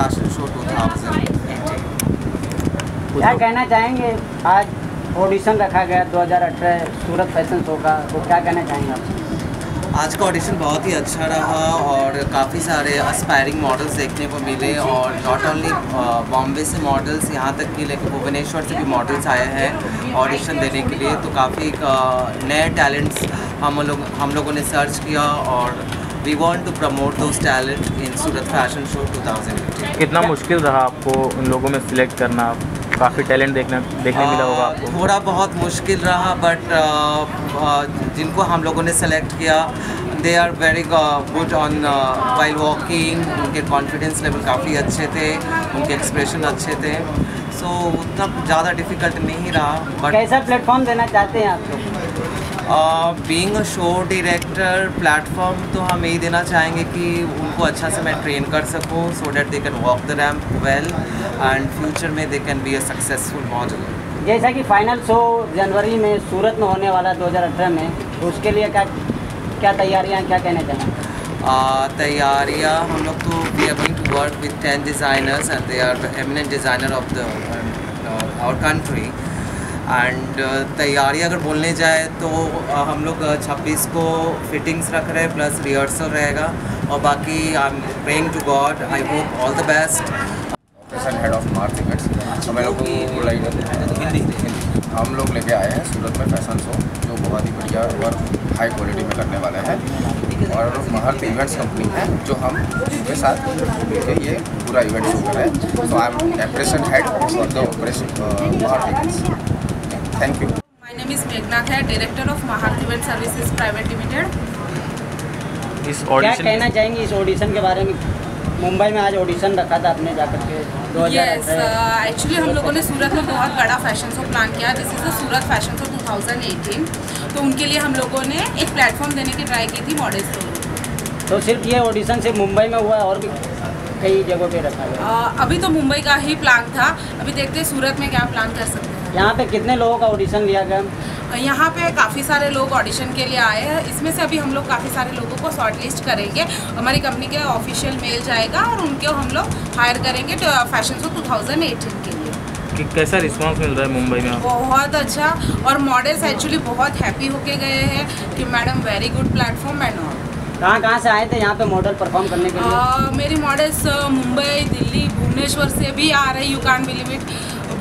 Fashion show 2018 क्या कहना चाहेंगे? आज ऑडिशन रखा गया 2018 सूरत फ़ैशन शो का तो क्या कहना चाहेंगे आप? आज का ऑडिशन बहुत ही अच्छा रहा और काफ़ी सारे अस्पायरिंग मॉडल्स देखने को मिले और नॉट ओनली बॉम्बे से मॉडल्स यहाँ तक कि लेकिन भुवनेश्वर से भी मॉडल्स आए हैं ऑडिशन देने के लिए। तो काफ़ी नए टैलेंट्स हम लोग हम लोगों ने सर्च किया और we want to promote those talent in Surat fashion show 2018 कितना मुश्किल रहा आपको उन लोगों में सिलेक्ट करना? काफ़ी टैलेंट देखना देखने मिला होगा आपको। थोड़ा बहुत मुश्किल रहा बट जिनको हम लोगों ने सेलेक्ट किया they are very good on while walking उनके कॉन्फिडेंस लेवल काफ़ी अच्छे थे उनके एक्सप्रेशन अच्छे थे। सो so, उतना ज़्यादा डिफ़िकल्ट नहीं रहा बट कैसा प्लेटफॉर्म देना चाहते हैं आप लोग? Being a show director platform तो हम यही देना चाहेंगे कि उनको अच्छा से मैं ट्रेन कर सकूँ so that they can walk the ramp well and future में they can be a successful model जैसा कि फाइनल शो जनवरी में सूरत में होने वाला 2018 में उसके लिए क्या क्या तैयारियाँ क्या कहना चाहेंगे? तैयारियाँ हम लोग तो we are going to work with ten designers and they are eminent designer of the our country and तैयारी अगर बोलने जाए तो uh, हम लोग छब्बीस को फिटिंग्स रख रहे हैं प्लस रिहर्सल रहेगा। और बाकी I am praying to God I hope all the best head of Mark events हमें लोग हम लोग लेके आए हैं सूरत में फ़ैशन शो जो बहुत ही बढ़िया वर्क हाई क्वालिटी में करने वाले हैं। और महर्त इवेंट्स कंपनी है जो हम उनके साथ मिलकर ये पूरा इवेंट शो कर रहे हैं। So I am operation head for the operation Mahurat events thank you My name is Meghna Khair, Director of Mahat Event Services Private Limited. इस क्या कहना चाहेंगे इस ऑडिशन के बारे में? मुंबई में आज ऑडिशन रखा था आपने जाकर के दो यस एक्चुअली uh, हम लोगों ने सूरत में बहुत बड़ा फ़ैशन शो प्लान किया। This is the Surat fashion show 2018 तो उनके लिए हम लोगों ने एक प्लेटफॉर्म देने की ट्राई की थी मॉडल्स को तो सिर्फ़ ये ऑडिशन सिर्फ़ मुंबई में हुआ और भी कई जगहों पे रखा गया। Uh, अभी तो मुंबई का ही प्लान था। अभी देखते हैं सूरत में क्या प्लान कर सकते हैं। यहाँ पे कितने लोगों का ऑडिशन लिया गया? यहाँ पे काफ़ी सारे लोग ऑडिशन के लिए आए हैं। इसमें से अभी हम लोग काफ़ी सारे लोगों को शॉर्ट लिस्ट करेंगे। हमारी कंपनी के ऑफिशियल मेल जाएगा और उनको हम लोग हायर करेंगे तो फ़ैशन शो 2018 के लिए। कि कैसा रिस्पांस मिल रहा है मुंबई में बहुत अच्छा। और मॉडल्स एक्चुअली बहुत हैप्पी होके गए हैं कि madam very good platform and all कहाँ कहाँ से आए थे यहाँ पे मॉडल परफॉर्म करने के लिए? Uh, मेरी मॉडल्स मुंबई दिल्ली भुवनेश्वर से भी आ रही you can believe it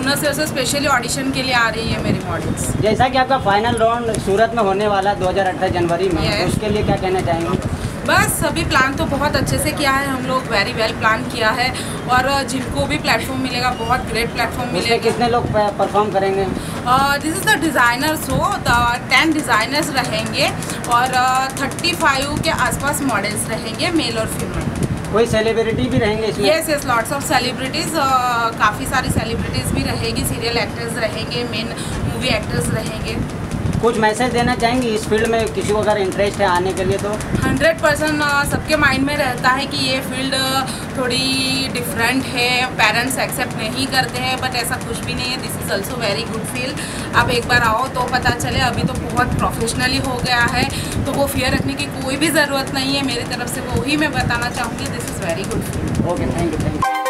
Bhubaneswar से स्पेशली ऑडिशन के लिए आ रही है मेरी मॉडल्स जैसा कि आपका फाइनल राउंड सूरत में होने वाला 2018 जनवरी में Yes. उसके लिए क्या कहना चाहेंगे? बस अभी प्लान तो बहुत अच्छे से किया है हम लोग वेरी वेल प्लान किया है। और जिनको भी प्लेटफॉर्म मिलेगा बहुत ग्रेट प्लेटफॉर्म मिलेगा। कितने लोग परफॉर्म करेंगे? This is the designer show the ten designers रहेंगे। और थर्टी फाइव के आसपास मॉडल्स रहेंगे मेल और फीमेल कोई सेलिब्रिटी भी रहेंगे इसमें। Yes yes lots of celebrities काफ़ी सारी सेलिब्रिटीज़ भी रहेगी सीरियल एक्टर्स रहेंगे मेन मूवी एक्टर्स रहेंगे। कुछ मैसेज देना चाहेंगे इस फ़ील्ड में किसी को अगर इंटरेस्ट है आने के लिए तो? हंड्रेड परसेंट सबके माइंड में रहता है कि ये फ़ील्ड थोड़ी डिफरेंट है पेरेंट्स एक्सेप्ट नहीं करते हैं बट ऐसा कुछ भी नहीं है। This is also very good field आप एक बार आओ तो पता चले अभी तो बहुत प्रोफेशनली हो गया है। तो वो फियर रखने की कोई भी ज़रूरत नहीं है। मेरी तरफ़ से वो ही मैं बताना चाहूँगी। This is very good field okay thank you thank you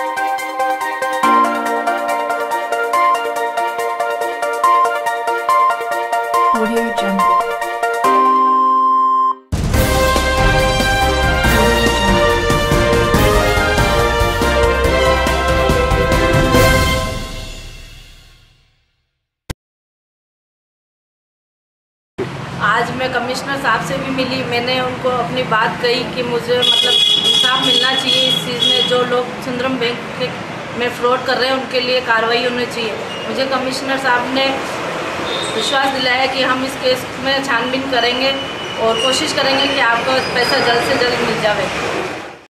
commissioner साहब से भी मिली। मैंने उनको अपनी बात कही कि मुझे मतलब इंसाफ मिलना चाहिए इस चीज़ में। जो लोग सुंदरम बैंक के में फ्रॉड कर रहे हैं, उनके लिए कार्रवाई होनी चाहिए। मुझे कमिश्नर साहब ने विश्वास दिलाया कि हम इस केस में छानबीन करेंगे और कोशिश करेंगे कि आपको पैसा जल्द से जल्द मिल जाए